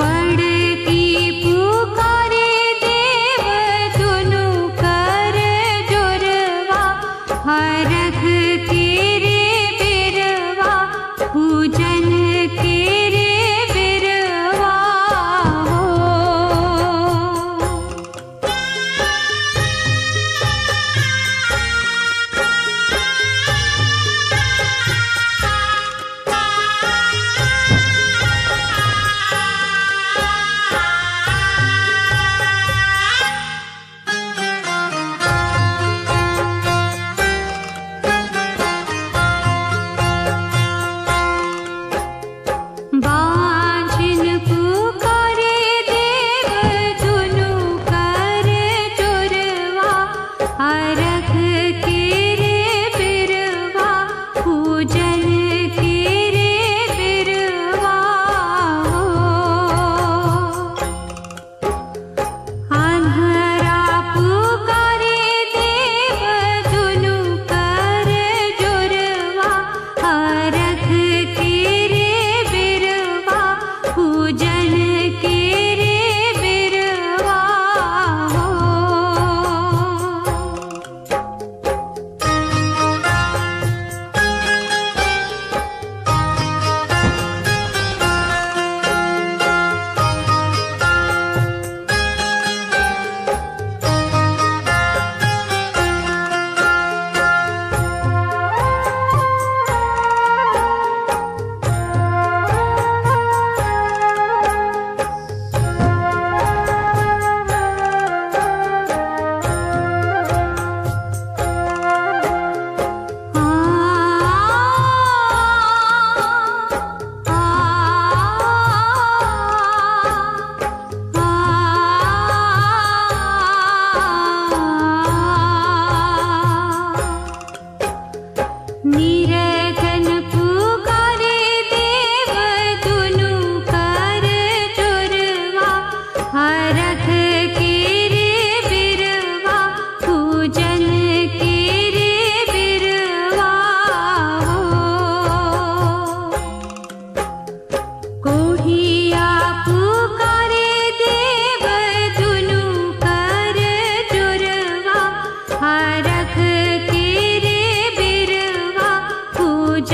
बड़े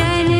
and